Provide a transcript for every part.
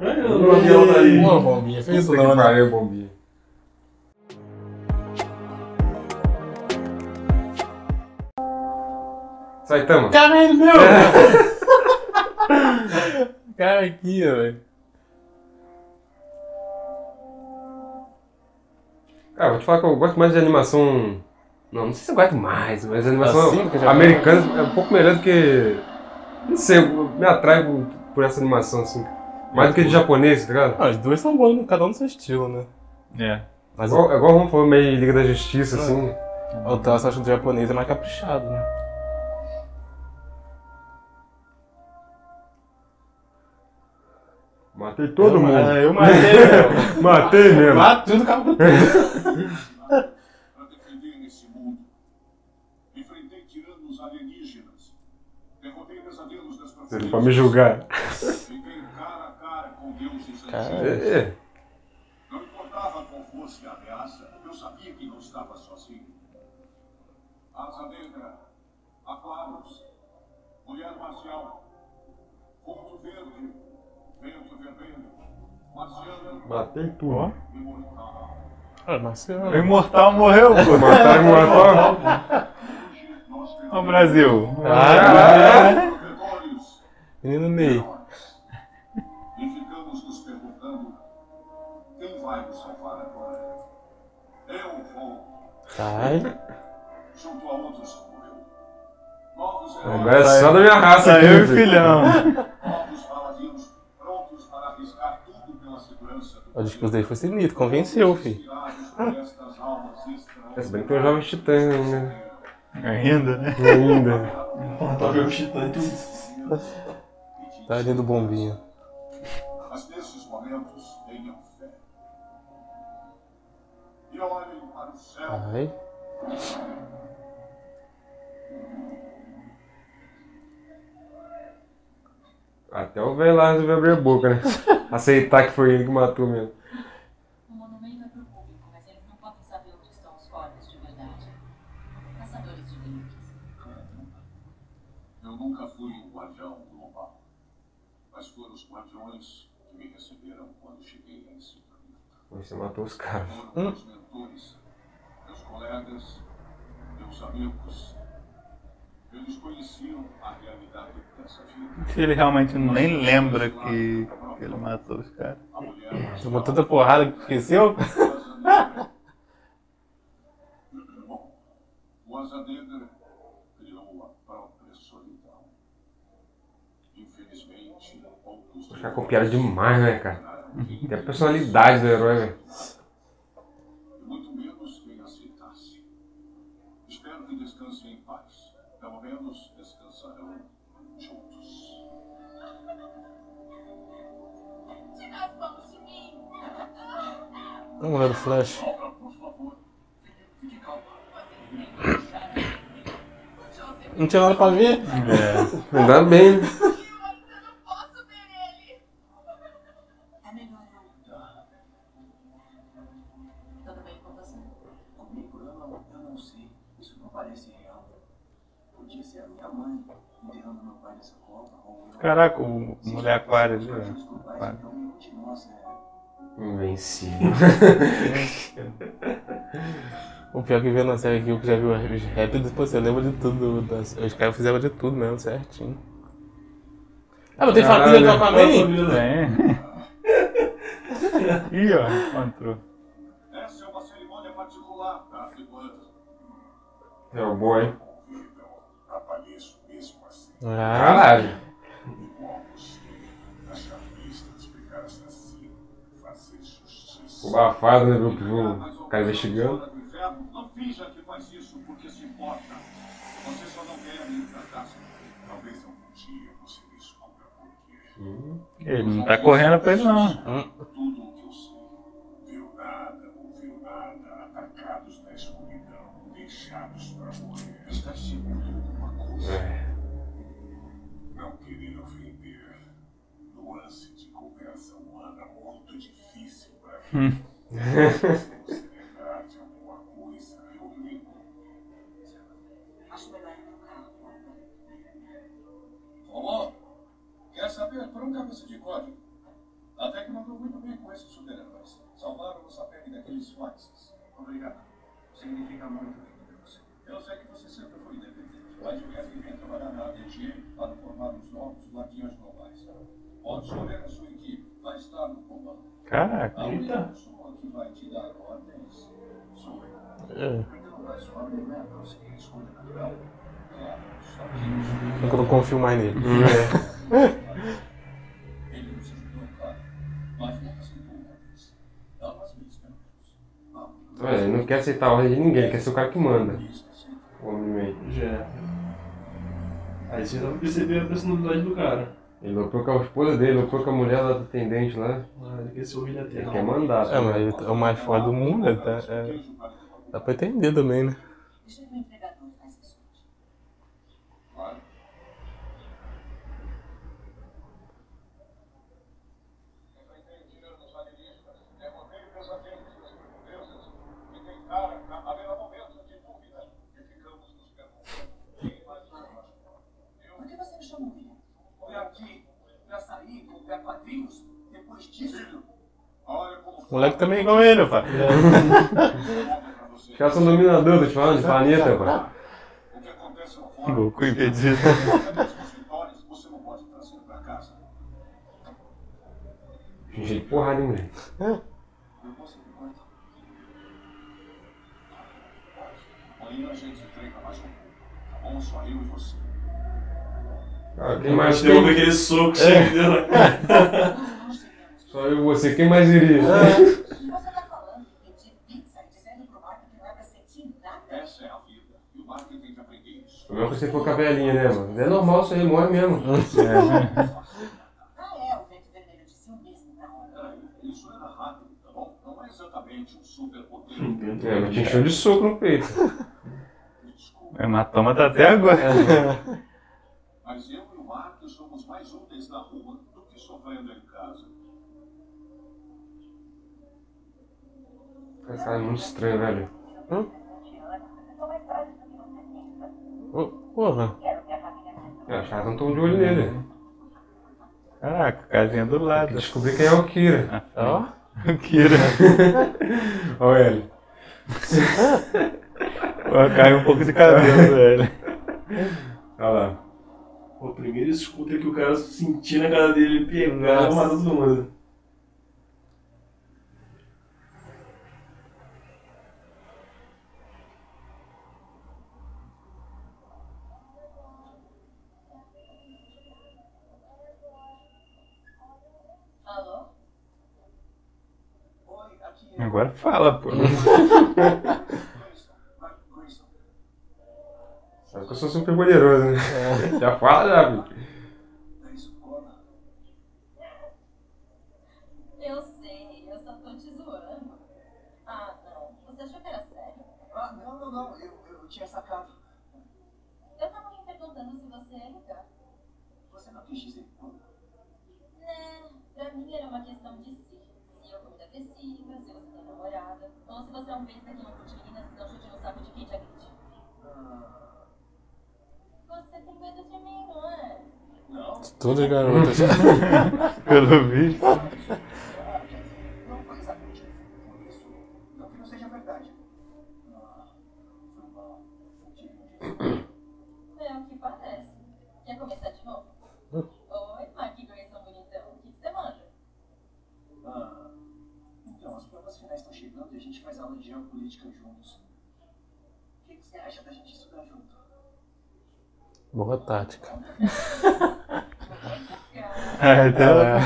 O avião tá aí. Pô, bombinha, fez Puta não, né? bombinha. Saitama. Caralho, meu! Cara aqui, velho. Cara, vou te falar que eu gosto mais de animação. Não, não sei se eu gosto mais, mas a animação Assim, americana é um pouco melhor do que. Não sei, eu me atrai por essa animação, assim. Mais do que de japonês, tá ligado? Ah, as duas são boas, cada um no seu estilo, né? É. Mas Igual, é igual vamos falar meio Liga da Justiça, assim. o traço acho que do japonês é mais caprichado, né? Matei todo eu, mundo. Eu matei, meu. Matei mesmo. Mato tudo, acaba com tudo. para defender esse mundo. Cara. É, é. Não importava qual fosse a ameaça, eu sabia que não estava sozinho. Asa Negra, Aquarius, Mulher Marcial, Vulto Verde, Vento Vermelho, Marciano, Matei tudo. Imortal. Ah, Marcelo. O Imortal morreu, pô. Mataram o mortal. Hoje nós Ó, temos Brasil. Ah, Pretórios menino Ney. Da minha raça Tá aqui. eu e filhão. O discurso dele foi sinistro, convenceu, filho. É, Se bem que tem um jovem titã ainda. Ainda, né? Ainda. Tá vendo os titãs tudo. Tá ali do bombinho. Mas nesses momentos tenham fé. E olhem para o céu. Ai. Até o velho lá resolveu abrir a boca, né? Aceitar que foi ele que matou mesmo. O monumento é para o público, mas eles não podem saber onde estão os corpos de verdade. Caçadores de. Eu nunca fui um guardião global. Mas foram os guardiões que me receberam quando cheguei a esse planeta. Você matou os caras. Foram meus mentores, meus colegas, meus amigos. Eles conheciam a realidade dessa vida. Ele realmente nem lembra que, que ele matou os caras. A mulher Tomou tanta porrada que esqueceu? Bom, o Asa Negra criou a própria solidão. Infelizmente, poucos Os caras copiaram demais, né, cara? Tem a personalidade do herói, velho. Podia ser a minha mãe enterrando meu pai nessa cova. Ou eu. Caraca, o Mulher Aquário ali, ó. Invencível. O pior que vendo na série aqui, eu que já viu os raps, depois você lembra de tudo. das- Os caras fizeram de tudo mesmo, certinho. Ah, mas tem família do Aquaman? É. Ih, ó, encontrou. Essa é uma cerimônia particular, tá, Arquibuante? É o a assim. Ah, Caralho. O bafado, né? Viu que o cara investigando. Não finja que faz isso porque se importa. Você só não quer ir pra casa. Talvez algum dia você descubra por quê. Ele não tá correndo pra ele, não. Tudo o que eu sei. Viu nada, ouviu nada. Atacados na escuridão, deixados pra morrer. Está seguro de alguma coisa. É. Não querer ofender. Nuance de conversa humana muito difícil pra mim. Se você lembrar de alguma coisa, eu ligo. Acho melhor ir pro Vovó, quer saber por um cabeça de código? Mandou muito bem com esses super-heróis. Salvaram daqueles faixas. Obrigado. Significa muito para você. Eu sei que você sempre foi independente, mas o Kevin vem trabalhar na ADG para formar os novos guardiões globais. Pode escolher a sua equipe, vai estar no comando. Caraca. A única pessoa que vai te dar ordens sou eu. É. Então, não é Eu não confio mais nele. ele nos ajudou, claro. Mas não não quer aceitar a ordem de ninguém, ele quer ser o cara que manda. O. Já. Aí você vai perceber a personalidade do cara. Ele lutou com a esposa dele, lutou com a mulher lá do atendente lá. Ah, ele quer ser o rei da Ele quer mandar. É, mas ele é o mais forte do mundo, ele tá, é, dá pra entender também, né? Deixa que o entregador faz isso. Claro. Por que você me chamou, William? Foi aqui pra sair com pé quadrinhos depois disso. Olha como O moleque também é igual ele, pai. você. Os caras são dominadores, tô te falando, de planeta, pai. O que acontece lá fora. Goku Vegeta. Cadê os vitórias? Você não pode trazer pra casa. Gente porrada, hein, moleque. Eu posso ir embora? Amanhã a gente treina mais um pouco. Tá bom? Só eu e você. Cara, quem mais derruba quem? aquele soco na cara. Só eu e você, quem mais iria? O que você tá falando? Pedir pizza e dizendo pro Marco que não é pra sentir nada? Essa é a vida. E o Mark tem que aprender isso. Como é que você for com a velhinha, né, mano? É normal isso aí, morre mesmo. Ah, é, o vento vermelho de ciúmismo pra onda. Peraí, Isso era rápido, tá bom? Não é exatamente um super poder. É, mas te encheu de soco no peito. O hematoma tá até agora. Mas eu e o Mark somos mais úteis na rua do que sofrendo em casa. Esse cara é muito estranho, velho. Ô, Porra. É, os caras não de olho nele. Caraca, casinha do lado. que descobrir quem é o Kira. Ó. O Kira. Olha ele. Pô, Caiu um pouco de cabelo, velho. Olha lá. O primeiro scooter que o cara sentir na cara dele pegar, mata todo mundo. Alô? Oi, aqui é Agora fala, pô. Grayson. Sabe que eu sou super poderoso, né? Já fala, já, bicho. Eu sei, eu só tô te zoando. Ah, não. Você achou que era sério? Ah, não, não, não. Eu, eu tinha sacado. Eu tava me perguntando se você ia ligar. Você não quis dizer quando. Né, pra mim era uma questão de si. Se eu fui muito agressiva, se você namorada, ou se você é um besta que não curte meninas e um chute no saco de quem te agride. Ah, Você tem medo de mim, não é? não. Todas as garotas. Pelo visto. Ah, quer dizer, não foi exatamente por isso. Não que não seja verdade. Ah, foi mal. Eu tive um dia. É o que parece. Quer começar de novo? Oi, Mark Grayson bonitão. O que que você manda? Ah, então, as provas finais estão chegando e a gente faz aula de geopolítica juntos. O que, que você acha da gente estudar junto? Boa tática. É, então, É.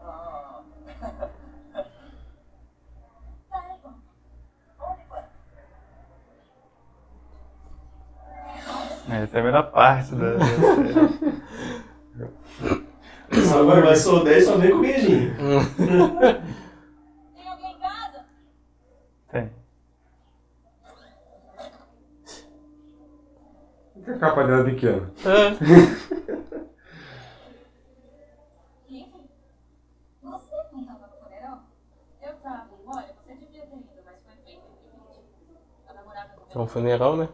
Ah, Tá, é essa é a melhor parte da. da série. Agora vai só 10, só vem com beijinho. Tem alguém em casa? Tem. Que a capa dela é pequena? Você não tava no funeral? Eu tava. Olha, você devia ter ido, mas foi feito em 2020. A namorada do É um funeral, né?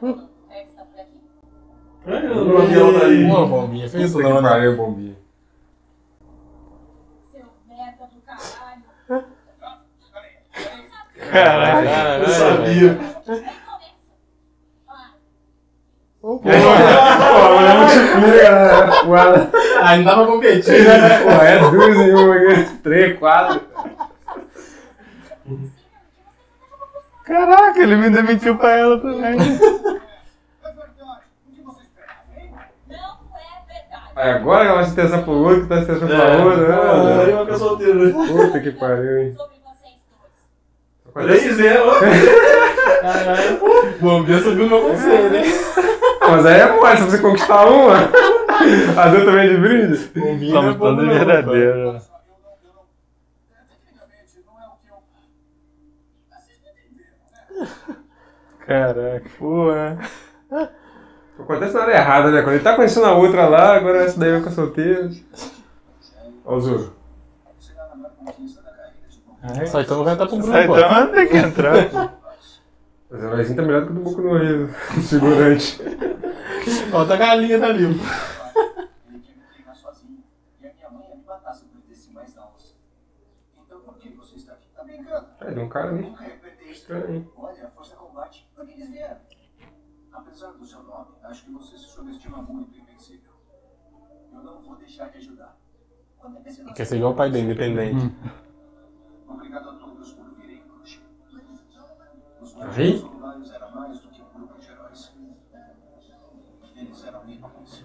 Tá? É que está por aqui. Ai, o Gabriel tá aí. Pô, bombinha, fez não, né? pariu, bombinha. Seu merda do caralho. Caralho. Eu sabia. Dá pra competir, né? Pô, é duas em uma. Três, quatro. Caraca, ele me demitiu pra ela também. É verdade. O que você esperava, hein? Não é verdade. Aí agora ela se interessar por outro, que tá se por É. outra. Ah, aí né? vai ficar solteiro, né? Puta que pariu, hein. Sobre vocês dois. Três, né? Ó. Caralho. Bombinha subiu no meu conselho, hein? Mas aí é mole, se você conquistar uma. A outra também de brinde. Bombinha Somos não é todos verdadeiros. Eu não, eu não. é, Tecnicamente, não é o que eu. Vocês me entenderam, né? Caraca, pô. Acontece nada errado, né? Quando ele tá conhecendo a outra lá, agora essa daí vai ficar solteira. Ó o Zoro. A da de então vai estar pro grupo, Sai pô. então não tem que entrar. Mas o heróizinho tá melhor do que o do Boku no Hero, o figurante. Ó, tá galinha tá ali. Ele quer me treinar sozinho. E a minha mãe ia me matar se eu perdesse mais aulas. Então por que você está aqui? Tá brincando? É, tem um cara ali. Estranho. Olha, a força que eles vieram? Apesar do seu nome, acho que você se subestima muito, invencível. Eu não vou deixar de ajudar. Quando é que Quer ser igual o pai dele, independente. Obrigado a todos por virem hoje. Os Aí? meus voluntários eram mais do que um grupo de heróis. Eles eram ícones.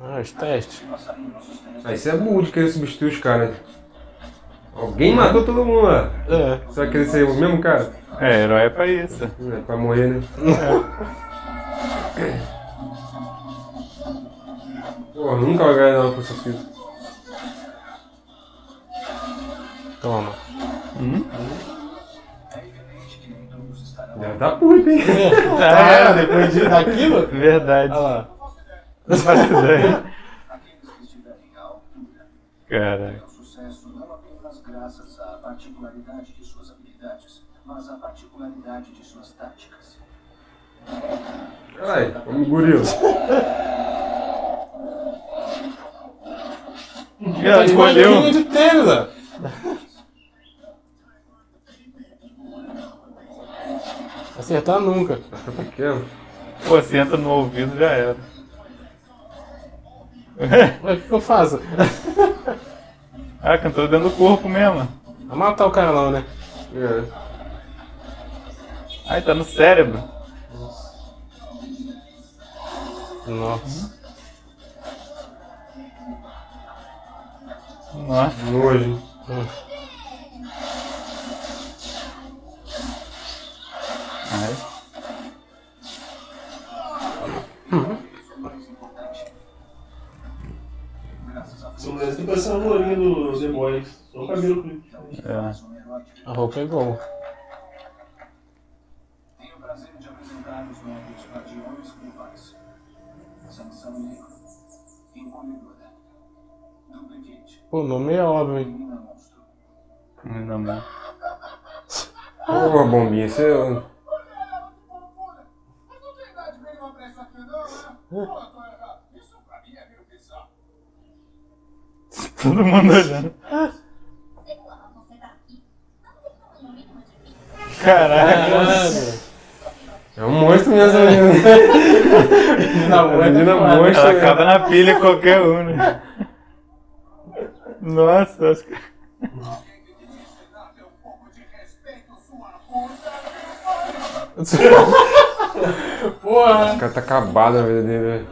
Ah, os testes. Nossos. Ah, isso é burro de querer substituir os caras. Alguém matou todo mundo lá. É. Você vai querer ser o mesmo cara? É, herói é pra isso. É, pra morrer, né? Porra, nunca vai ganhar. Toma. É evidente que nem todos estarão. Deve tá puto, hein? Ah, depois de, daquilo? Verdade. Olha lá. Não faço ideia. Que Caraca. Particularidade de suas habilidades, mas à particularidade de suas táticas. Caralho, como gorila. Ela escolheu. de. Acertar nunca. Tá pequeno. Pô, se entra no ouvido já era. Mas o que, que eu faço? Ah, cantou dentro do corpo mesmo. Vai matar o cara não, né? É. Ai, tá no cérebro. Nossa. Nossa. Nojo. É igual. Tenho o prazer de apresentar os novos Guardiões Rivais. Sanção Negro. Encolhedora. Duplicate. Pô, o nome é óbvio, hein? Menina Monstro. Não dá. Porra, bombinha, você. Mas não tem idade mínima pra isso aqui, não, né? Pô, tô errado. Isso pra mim é meio bizarro. Todo mundo olhando. Sei lá, você tá aqui. Não tem problema nenhum de mim. Caraca. É um monstro mesmo, né? Menina A menina monstro. Ela acaba na pilha qualquer um, né? Nossa, acho que. Porra. O cara tá acabado na vida dele, velho.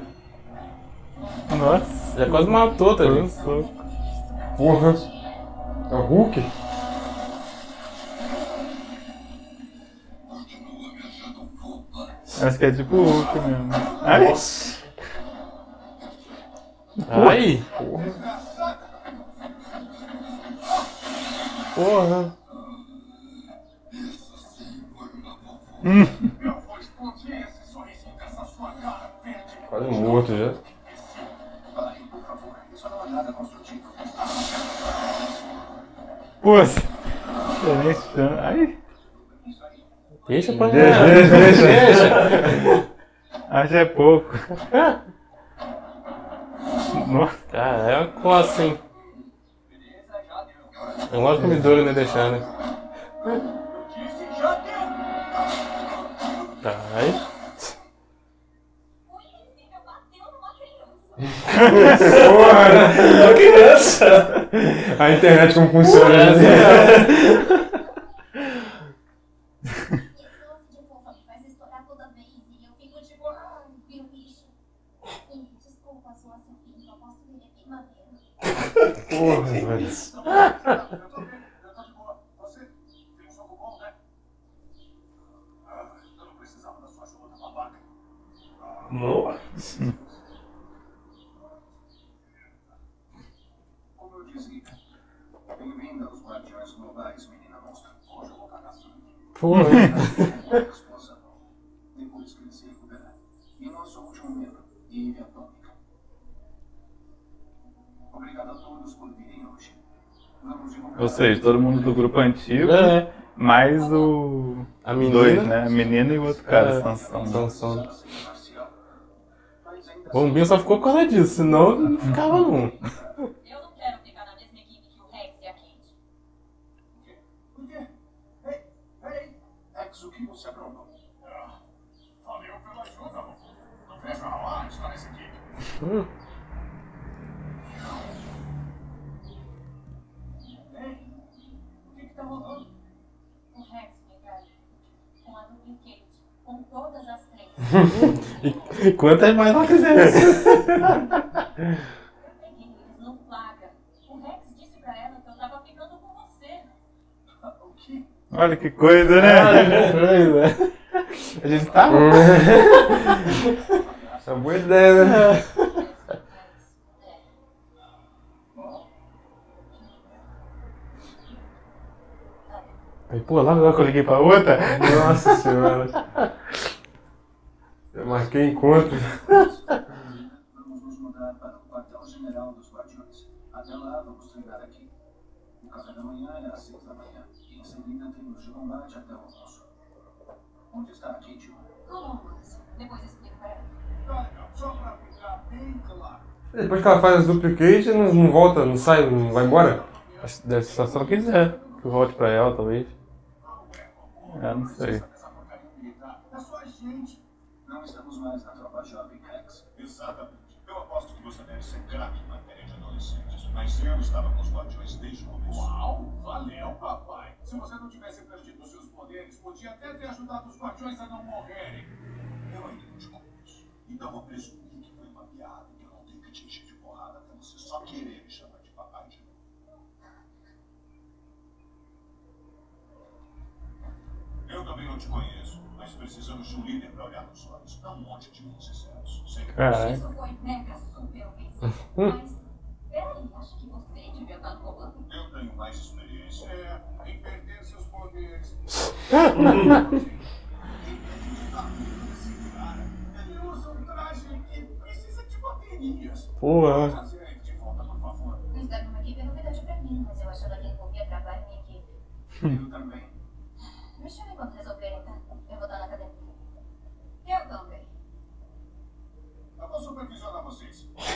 Nossa. Já quase matou, tá soco. Porra. É o Hulk? Acho que é tipo o Hulk mesmo. Ai, Aí. Porra. Eu vou explodir esse sorrisinho dessa sua cara verde. Quase morto já. Pare, por favor. Isso não é nada construtivo. poxa. Diferente. Ai. Isso aí. Deixa pra Deixa, deixa, deixa. Deixa. Acho que é pouco. Nossa, Cara, é uma coça, hein? É lógico que me não ia deixar, né? Tá, aí. Invisível bateu numa criança. Porra! criança! A internet como funciona. né? Porra, velho. Seja, todo mundo do grupo antigo, É. mais o. A menina. Dois, né? A menina e o outro cara, É. Sansão. Sansão. Bombinho só ficou por causa disso, senão não ficava não. Eu não quero ficar na mesma equipe que o Rex e a Kate. Por quê? Ei, ei, Rex, o que você aprontou? Ah, valeu pela ajuda, amor. Não vejo a hora de estar nessa equipe. Hum. Ei, o que que tá rolando? O Rex, Miguel, com a Duplicate, com todas as três. E quantas mais não flagra. O Rex disse pra ela que eu tava ficando com você. O que? Olha que coisa, né? A gente tá. Essa é uma boa ideia, né? Aí, pô, lá agora que eu liguei pra outra. Nossa senhora. Eu marquei encontro. Vamos nos mudar para o quartel-general dos Guardiões. Até lá, vamos treinar aqui. O café da manhã é às seis da manhã. E em seguida temos de combate até o almoço. Onde está a. Depois explico ela. Só para ficar bem claro. Depois que ela faz as duplicate, não, não volta, não sai, não vai embora? Acho que Deve ser só se ela quiser. Que eu volte pra ela, talvez. Eu não sei. Essa porcaria militar é só a gente. Estamos mais na tropa jovem, Rex. Exatamente. Eu aposto que você deve ser craque em matéria de adolescentes. Mas eu estava com os guardiões desde o começo. Uau, valeu, papai. Se você não tivesse perdido seus poderes, podia até ter ajudado os guardiões a não morrerem. Eu ainda não te conheço. Então vou presumir que foi uma piada que eu não tenho que te encher de porrada até você só querer me chamar de papai de novo. Eu também não te conheço, mas precisamos de um líder para olhar nos olhos, não um monte de. Sempre Caralho. Isso foi mega super ofensivo. Mas, peraí, acha que você devia estar no comando? Eu tenho mais experiência em perder seus poderes. Ele usa um traje que precisa de baterias. Porra. Trazer ele de volta, por favor. Estar numa equipe é novidade pra mim, mas eu achava que envolvia trabalho em equipe. Eu também. Me chame quando resolverem, tá? Eu vou estar na academia. Eu também. Eu vou supervisionar vocês. É. Pô, Belo primeiro dia, robô. Você que fez Discord, eu, porra. Eu não posso fazer aqueles treinos de combate infantil. Eu tenho um prazo curto para aprontar esta equipe para ação. Sempre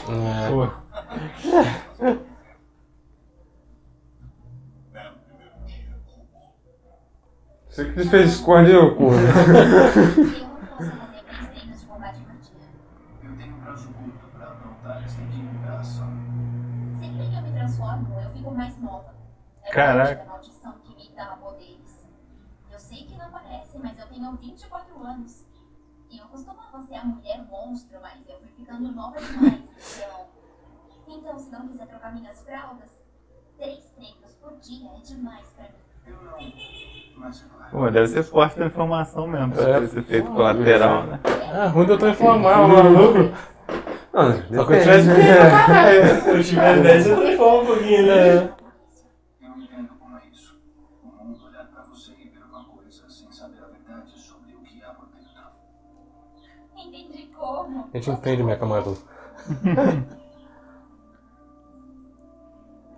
que eu É Caraca. parte da maldição que me dá poderes. Eu sei que não parece, mas eu tenho 24 anos. E eu costumava ser a mulher monstro, mas eu fui ficando nova demais. Se não quiser trocar minhas fraldas, três treinos por dia é demais pra mim. Eu não. Mas claro. pô, deve ser forte da informação mesmo, pra É. ter esse efeito colateral, né? Ah, ruim de eu tô informado, maluco. Não, Só que eu tivesse depende. Se eu tiver 10, eu transformo um pouquinho, né? Eu entendo como é isso. O mundo olhar para você e ver uma coisa sem saber a verdade sobre o que há por dentro. Entendi como. A gente entende, minha camarada.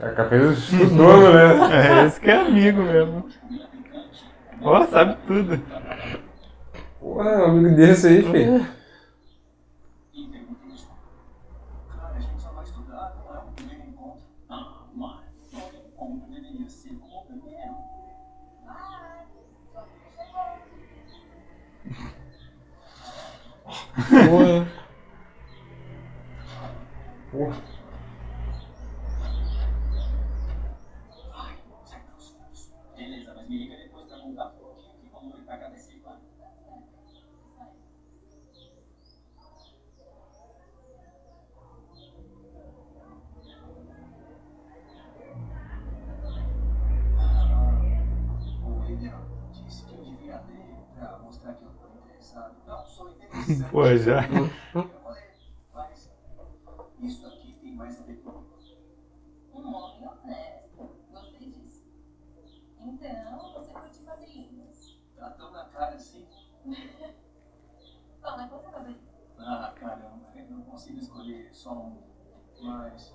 A café estudou, né? É, esse que é amigo mesmo. Ó, sabe tudo. Porra, um amigo desse aí, filho. E pergunta Pô, já. Mas isso aqui tem mais a ver comigo. Um homem honesto. Gostei disso. Então, você curte quadrinhos. Tá tão na cara assim. É você favorita? Ah, caramba, eu não consigo escolher só um. Mas.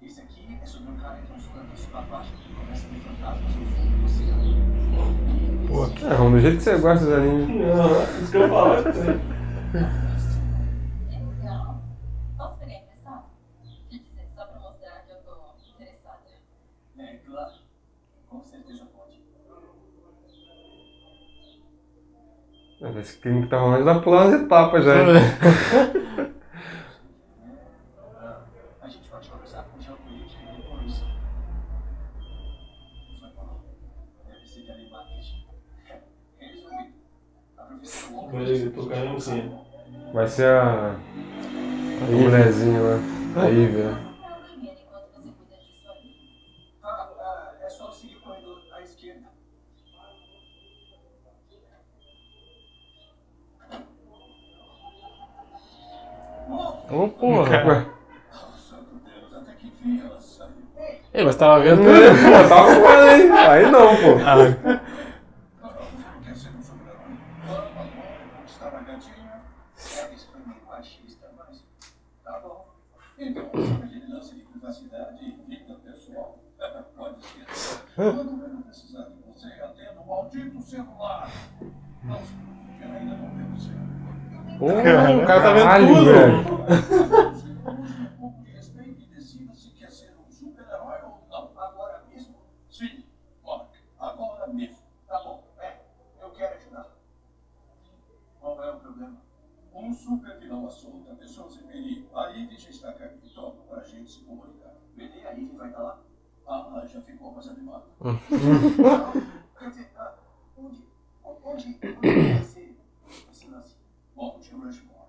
Esse aqui é sobre um cara que uns cantos pra baixo que começa a ver fantasmas no fundo do oceano. Pô, É, Ron, do jeito que você gosta dos animes. Não, isso que eu falo. É legal. Posso pegar emprestado? Quer dizer, só pra mostrar que eu tô interessada. É, claro. Com certeza pode. Mas Esse crime que tá rolando já pulou umas etapas já. hein? Ah, a gente pode conversar com o geopolítica e depois. Foi mal. Deve ser telemarketing. Resumido. A Mas ele tô caindo sim. Vai ser a. A mulherzinha lá. Né? Aí. Ah, ah, é só seguir o corredor à esquerda. Ô, porra. Ué, Santo Deus, até que enfim ela saiu. Ei, mas tava vendo tava com ela, hein? Aí não, pô. ah, Quer ser um super-herói? Vamos agora conquistar a gatinha. É, isso foi meio machista, mas tá bom. Então, sobre aquele lance de privacidade e vida pessoal, pode ser. Quando eu não precisar de você, atenda o maldito celular. Não ainda não devo ser. Porra, o cara tá vendo Caralho, tudo. velho. Um pouco de respeito e decida se quer ser um super-herói ou não, agora mesmo. Sim, Mark, agora mesmo. Tá bom, é, eu quero ajudar. Qual é o problema? Um super-vilão assolta pessoas em perigo. A Ivy já está aqui, toma, pra gente se comunicar. Beleza, a Ivy vai estar lá? Ah, já ficou mais animado. Quer dizer, ah, onde, onde, onde vai ser esse lance? Monte Rushmore.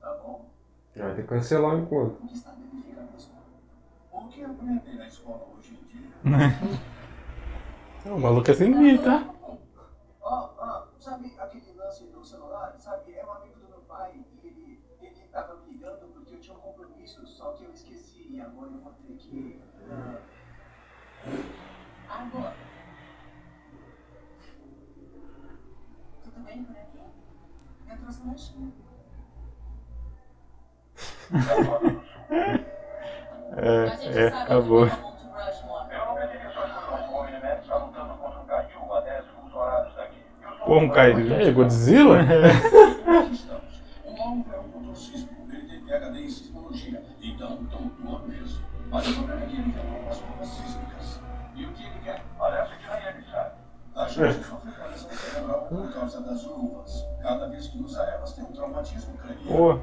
Tá bom? Vai ter que cancelar o encontro. O que está verificando isso? O que aprendem na escola hoje em dia? O maluco é sem limite, tá? Ó, ó, sabe aquele lance do celular? Sabe, é um amigo do meu pai e ele, ele tava me ligando porque eu tinha um compromisso, só que eu esqueci e agora eu vou ter que... ah, Agora. Tudo bem por aqui? Eu trouxe um lanchinho. é, A gente é, acabou. onde fica Monte Rushmore. Eu Mas o problema que ele tem algumas provas sísmicas. E o que ele quer? Parece que nem ele sabe. A gente sofre lesão cerebral por causa das luvas. Cada vez que usa elas, tem um traumatismo craniano.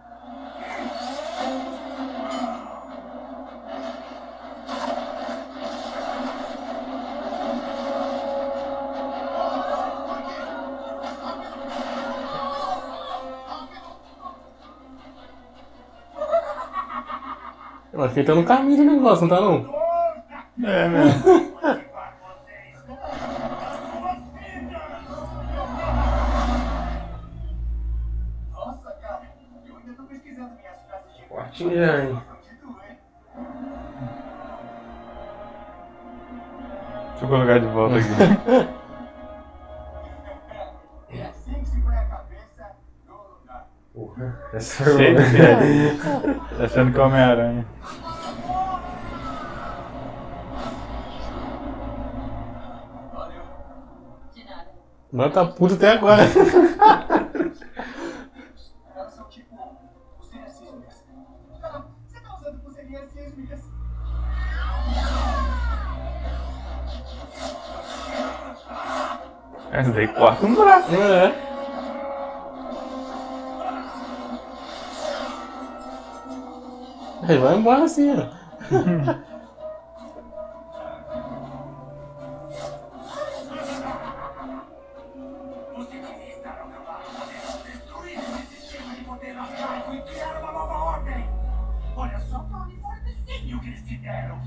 acho que ele tá no caminho do negócio, não tá não? É mesmo. Nossa, cara, eu ainda tô pesquisando minhas frases de Fortinho já, hein? Deixa eu colocar de volta aqui. É assim que se põe a cabeça no lugar. Porra, essa foi. Tá achando que é Homem-Aranha. Valeu. De nada. Mas tá puto até agora. Tipo. Ah, tá? Essa daí corta um braço. É. Ele vai embora assim, ó.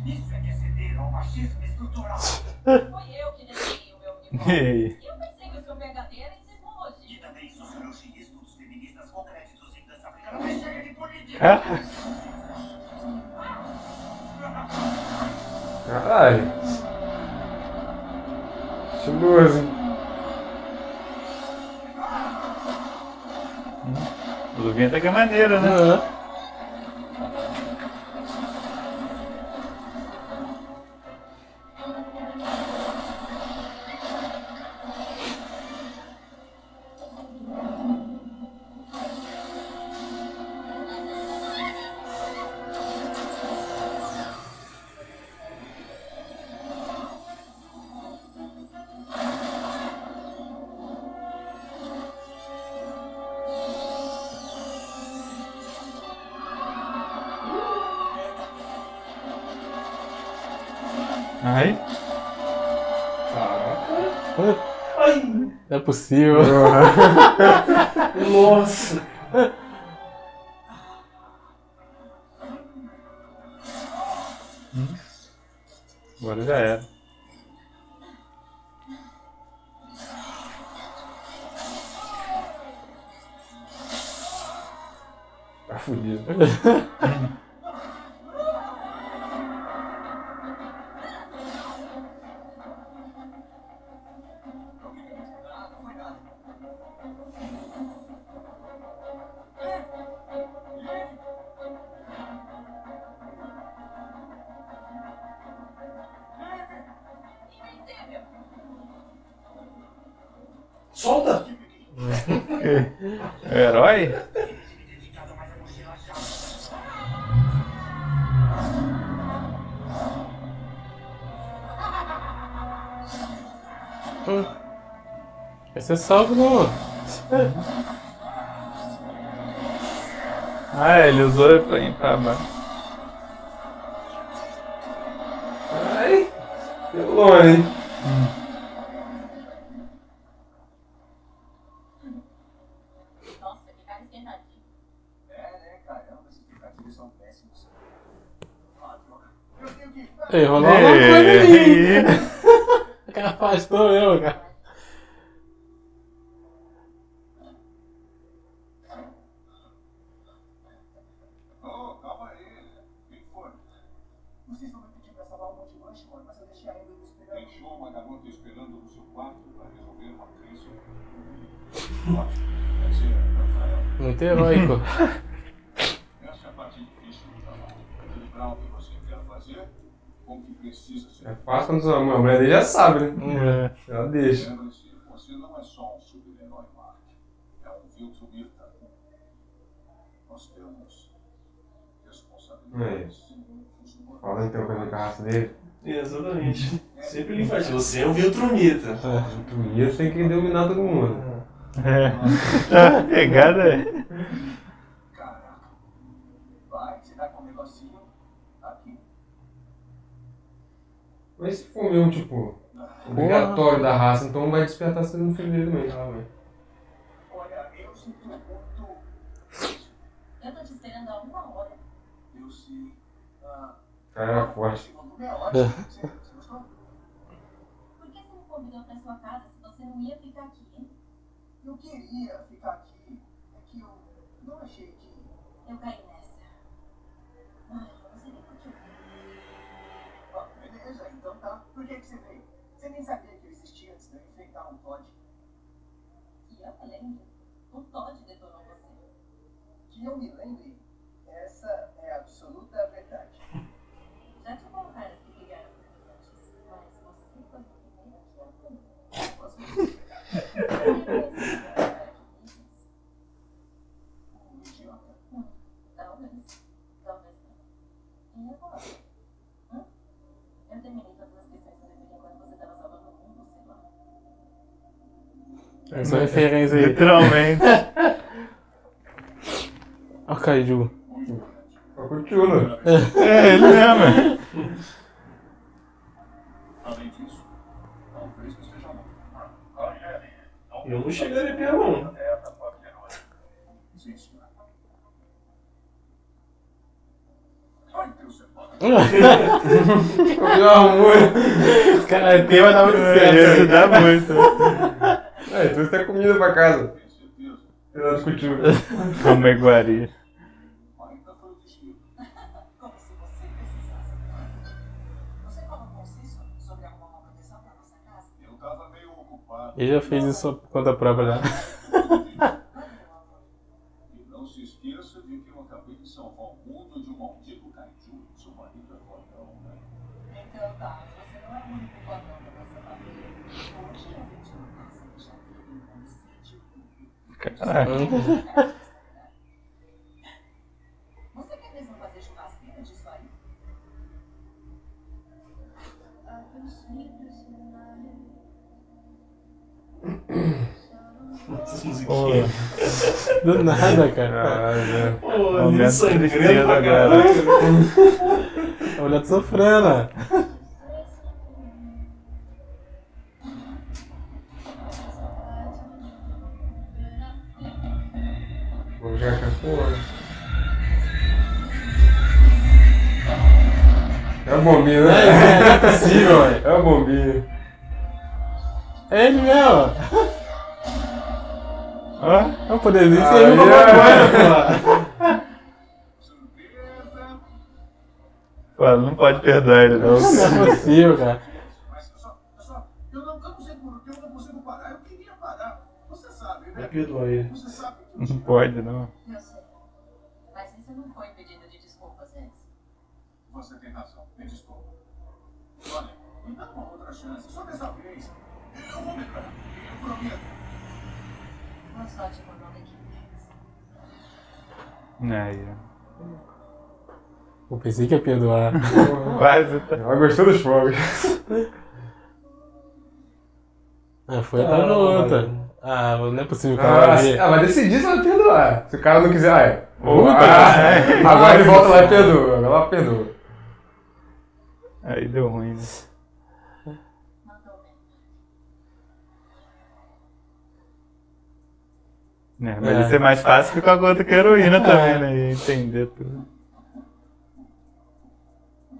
Isso é que exceder ao machismo estrutural. Foi eu que desenhei o meu uniforme. Possível. nossa. Agora já era. Tá fudido. salvo não. Ah, ele usou pra ir pra baixo. Ai, pelou, hein? Nossa, que cara esquentadinho. É, né, caramba, esses aplicativos são péssimos. Ah, droga. Eu tenho que. Ei, rolou uma coisa ali. Ei. O cara afastou mesmo, cara. Oh, calma aí. O que foi? Vocês não me pediram pra salvar um monte de lanche, mano, mas eu deixei a Emily esperando. Deixou uma garota esperando no seu quarto pra resolver uma crise? Ótimo. Quer dizer, Rafael, Muito heróico. essa é a parte difícil do trabalho. Equilibrar o que você quer fazer com o que precisa ser É fácil quando a mulher dele já sabe, né? É. Ela deixa. Você não é só um super-herói, Mark. É um Viltrumita. Nós temos responsabilidades. Os humanos. Fala então com a raça dele. Exatamente. Sempre ele faz. Você é um Viltrumita. O Tomias tem que dominar todo mundo. É. Tá, a pegada é. Caraca. Vai, você tá com um negocinho aqui. Mas se for mesmo, tipo, obrigatório da raça, então vai despertar cedo no fevereiro mesmo. Ah, velho. Olha, eu sinto muito. Eu tô te esperando há uma hora. Eu sei. Ah, Cara, era forte. é ótimo. Você, você gostou? Por que você me convidou pra sua casa se você não ia ficar? Eu queria ficar aqui. É que eu não achei que. Eu caí nessa. Ai, eu não sei nem por que eu vim. Ah, beleza, então tá. Por que, que você veio? Você nem sabia que eu existia antes de eu enfrentar um Todd. Que eu me lembro. O Todd detonou você. Que eu me lembre, essa é a absoluta verdade. Já tive caras que brigaram por mim antes, mas você foi o primeiro que eu conheci. Posso me explicar? Um idiota. Talvez. Talvez não. E agora? Hã? Eu terminei todas as questões do dever enquanto você estava salvando o mundo, sei lá. Essa referência aí. Literalmente. Ó, Kaiju. Só continua. É, ele mesmo. Já não. Eu não chegaria perto, não. Deus é. Meu amor. Cara, tem vai dar muito certo. ajudar muito. É, você tem comida pra casa. Tenho certeza. Cuidado contigo. Como se você precisasse. Você falou com o Cício sobre arrumar uma proteção pra nossa casa? Eu tava meio ocupado. Ele já fez isso por conta própria já. E não se esqueça de que eu acabei de salvar o mundo de um maldito kaiju. Seu marido é fodão, né? Então tá, você não é o único fodão da nossa família. Hoje a gente não passa de chaveiro em um homicídio público. Caraca. Você quer mesmo fazer churrasqueira disso aí? Essas musiquinhas. Do nada, cara. Já. Pô, Momento pra agora. caralho. A mulher tá sofrendo. É a bombinha, É, né? é, não é possível, velho. É a bombinha. É ele mesmo. Ó, É um poderzinho, você é. é pô. Não pode perdoar ele não. Não é possível, cara. Mas só, só, eu não, eu não sei por que eu não consigo parar. Eu queria parar. Você sabe, Vai né? perdoar ele. Você sabe que Não pode não. Eu sei. Mas isso não foi pedido de desculpas antes. você tem razão. Me desculpa. Olha, me dá uma outra chance. Só dessa vez. Eu vou melhorar. Eu prometo. Boa sorte com o nome aqui. Aí, Eu pensei que ia perdoar. Quase. Ela gostou dos fogos. Ah, foi atrás da outra. Ah, não é possível que ela Ah, vai ah, vai decidir se vai perdoar. Se o cara não quiser, ah, é. Puta, Ah, é. agora ele volta lá e perdoa. Agora ela perdoa. Aí deu ruim, né? Mandou bem. É, mas É. ia ser mais fácil que com a outra que a heroína também, né? Ia entender tudo.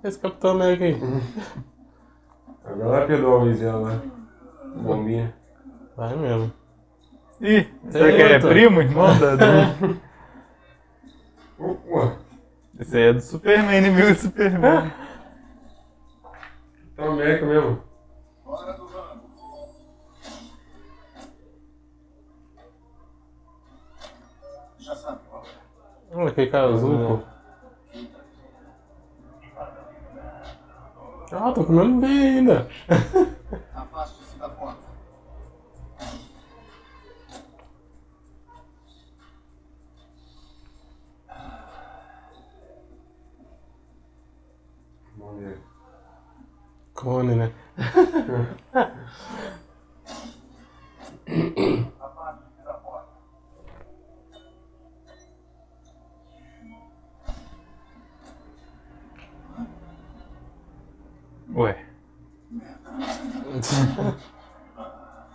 Esse Capitão América aí. Agora perdoa o Luizinho lá. Bombinha. Vai mesmo. Ih, será que ele é primo, irmão da... do- Esse aí é do Superman, inimigo do Superman. tá América mesmo. Olha aquele cara azul, pô. Ah, tô comendo bem ainda. Afaste-se da porta. Cone, né?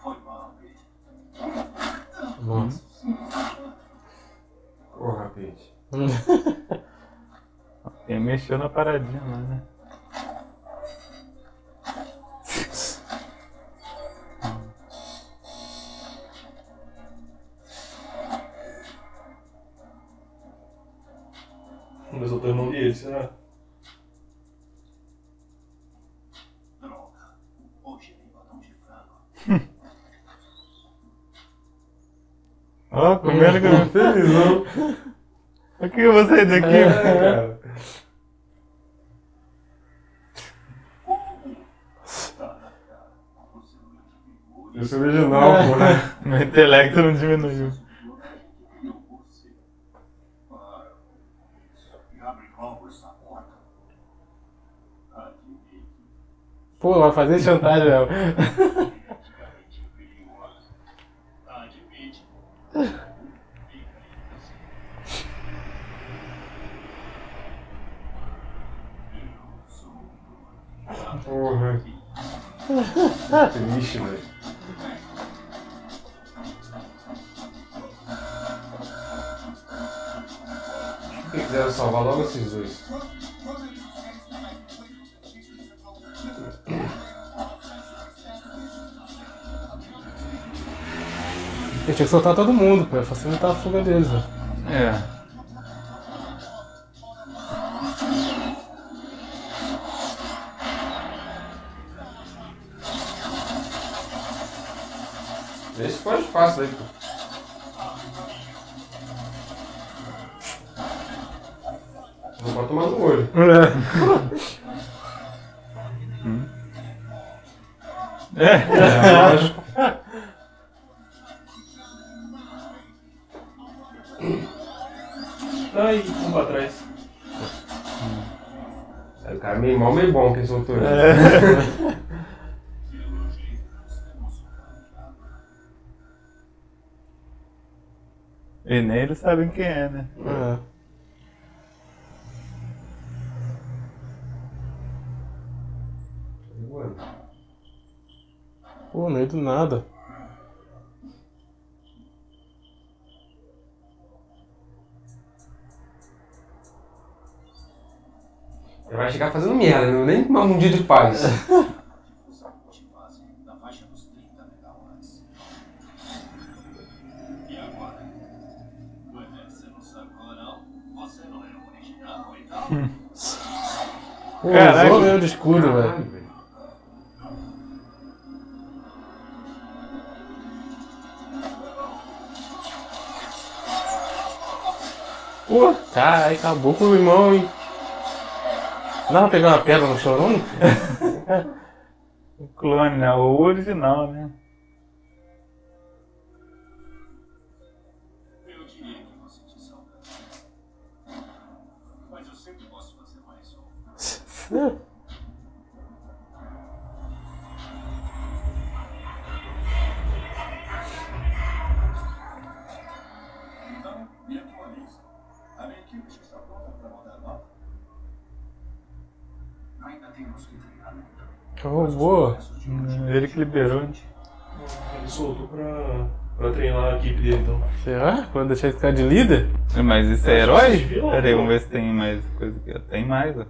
Foi mal, Pete. Nossa. Porra, Pete. Quem mexeu na paradinha lá, né? Intelecto não diminuiu. Pô, vai fazer chantagem mesmo. Porra. Triste, velho. Por que quiseram salvar logo esses dois? Eu tinha que soltar todo mundo, pô. Ia facilitar a fuga deles, né? É. Esse foi fácil aí, pô. Olho. É, lógico. Ai, vamos pra trás. É, o cara é meio mal, meio bom que soltou ele. E nem eles sabem quem é, né? É. Pô, não é do nada. Ele vai chegar fazendo merda, não nem um dia de paz. Difusão multifase na faixa dos Pô, caralho, acabou com o irmão, hein? Dá pra pegar uma pedra no chorão? O clone, né? O original, né? Deixar ele ficar de líder? Mas isso é herói? que esse vilão, Pera aí, pô. vamos ver se tem mais coisa aqui. ó. Tem mais, ó.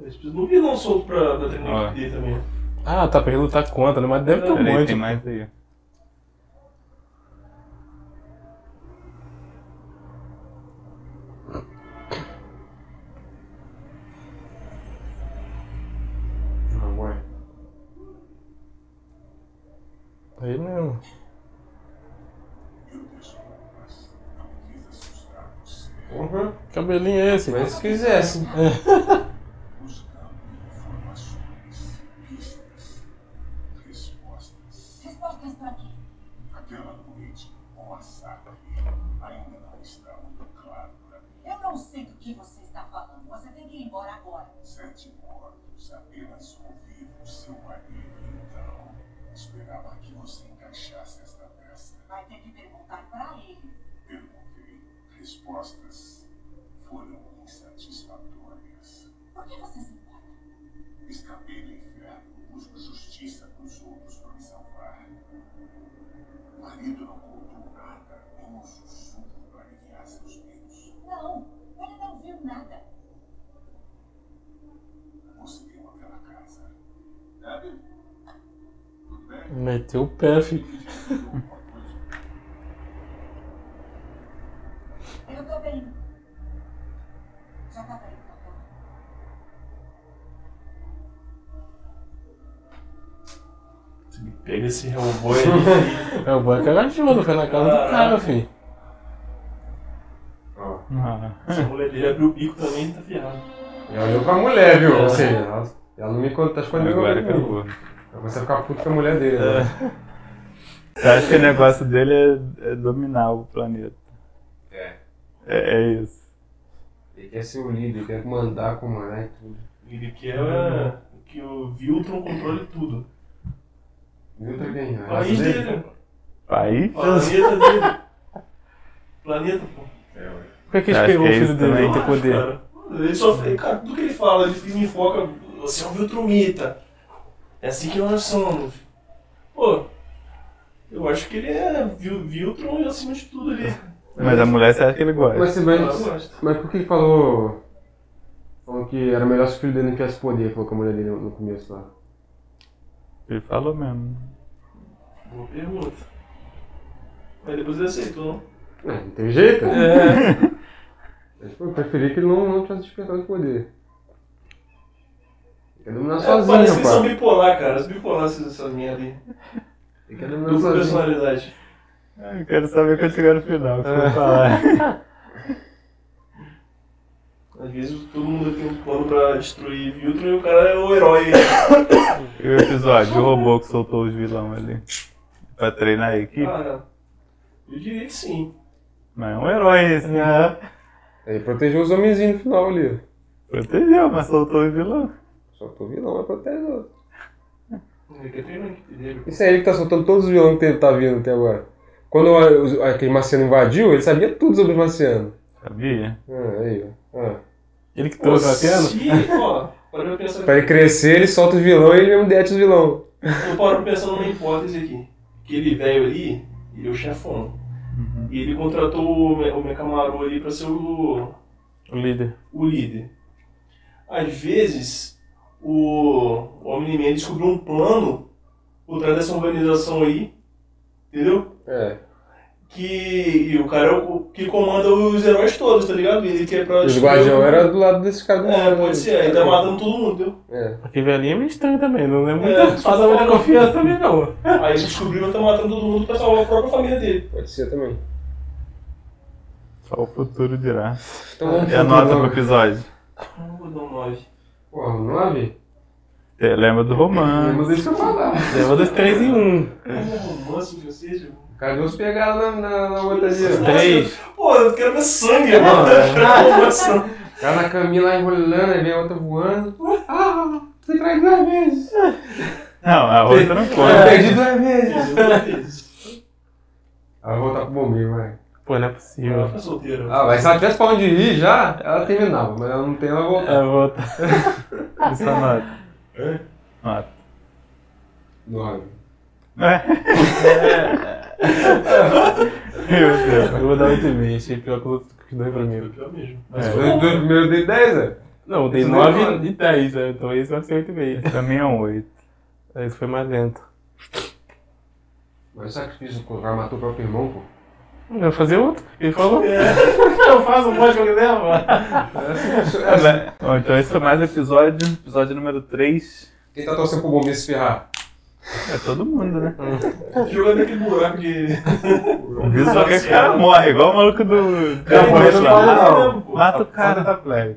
Eles precisam de um vilão solto pra, equipe dele também. Ah, tá pra ele lutar contra, né? Mas deve ter um monte. tem mais aí. ó. Cabelinho é esse? Mas se quisesse. Buscando bem? O pé, filho. Eu tô bem. Já tava indo pra cama. Pega esse Hellboy aí. É o boy cagachudo, foi na casa do cara, filho. Ó. Ah. Essa mulher dele abriu o bico também tá ferrado. E olhou pra mulher, viu? É. Ou seja, ela, ela não me conta, tá escondendo Agora acabou. Você vai ficar puto com a mulher dele, né? Eu acho que o negócio dele é, é dominar o planeta. É. É, é isso. Ele quer ser o líder, ele quer mandar, comandar e tudo. Ele quer que o Viltron controle tudo. Viu também? O país dele. País? Planeta dele. Planeta, pô. Por que, que Acho ele pegou que o é filho isso dele ter poder? Cara, ele só fez, cara, tudo que ele fala, ele me enfoca. Você é um Viltrumita. É assim que nós somos. Pô, eu acho que ele é Vil- Viltron e acima de tudo ali. Mas a mulher você acha que ele gosta? Mas, gosta. mas por que ele falou. Falou que era melhor se o filho dele não tivesse poder, falou com a mulher dele no começo lá. Ele falou mesmo. Boa pergunta. Mas depois ele aceitou, não? É, não tem jeito? É. Mas, pô, Eu preferi que ele não, não tivesse despertado de poder. Quer dominar É, sozinho, parece que são bipolar, cara. Os bipolar essas essas merda aí. Ele quer dominar sozinho. personalidade. Ah, Eu quero saber quando chegar no final, o que eu vou falar. Às vezes todo mundo tem um plano pra destruir Viltron e o cara é o herói. E o episódio, o robô que soltou os vilão ali. Pra treinar a equipe. Cara, eu diria que sim. Mas é um herói esse, né? Ele protegeu os homenzinhos no final ali. Protegeu, mas soltou os vilão. Só tô vilão, mas protege os outros. Equipe dele. Isso é ele que tá soltando todos os vilões que ele tá vindo até agora. Quando o- aquele marciano invadiu, ele sabia tudo sobre os marcianos. Sabia? Ah, aí, ó. Ah. Ele que trouxe a cena? se, ó, para pra pensar Pra ele crescer, ele solta os vilões e ele mesmo dete os vilões. Eu paro pensando numa hipótese aqui. Aquele velho ali, ele é o chefão. E ele contratou o, Me- o Mekamaru ali pra ser o, O líder. o líder. Às vezes, o o Omni-Man descobriu um plano por trás dessa organização aí, entendeu? É. Que e o cara é o que comanda os heróis todos, tá ligado? Ele quer pra. Os guardião o- era do lado desse cara do É, pode ser. Aí tá matando todo mundo, entendeu? É. Aquele velhinho é meio estranho também, não é muita, É, passa muita confiança também não. Aí ele descobriu que tá matando todo mundo pra salvar a própria família dele. Pode ser também. Só o futuro dirá. Então vamos E a pro nota pro episódio? Não vou dar um 9. Porra, nove? Você lembra do romance. deixa eu falar. Leva dos três em um. Como romance que seja. Cadê os pegados na, na, na outra ali? Três. Pô, eu quero ver sangue, mano. Romance não. O cara na caminha lá enrolando, aí vem a outra voando. Ah, você traz duas vezes. Não, a outra não Eu pode. perdi duas vezes. Ela vai voltar pro bombeiro, vai. Pô, não é Ela possível. fica solteira. Ah, mas se ela tivesse pra onde ir já, ela terminava. Mas ela não tem, ela vai voltar. É, volta. Essa nota. Nota. Nove. Meu Deus. Eu vou dar 8,5. Achei pior que os dois primeiros. Pior mesmo. Mas É. foi os dois primeiros dei dez, né? Não, eu dei Isso 9 não é e 10, né? então esse vai ser 8,5. Pra mim é um 8. Esse foi mais lento. Mas o sacrifício o cara matou o próprio irmão, pô. Eu vou fazer outro. Ele falou. eu faço um monte de dela, mano. Bom, então esse foi mais um episódio, episódio número 3. Quem tá torcendo pro bombeiro se ferrar? É todo mundo, né? Jogando naquele buraco de. O Viso só quer que o cara morre, igual o maluco do. Cara, morrer não não. não. Mata o Cara tá plebe.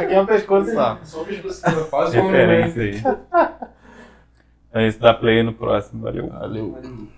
Aqui é um pescoço só. Só o pescoço. Faz como Referência aí. Então é isso, dá play no próximo. Valeu. Valeu. Valeu.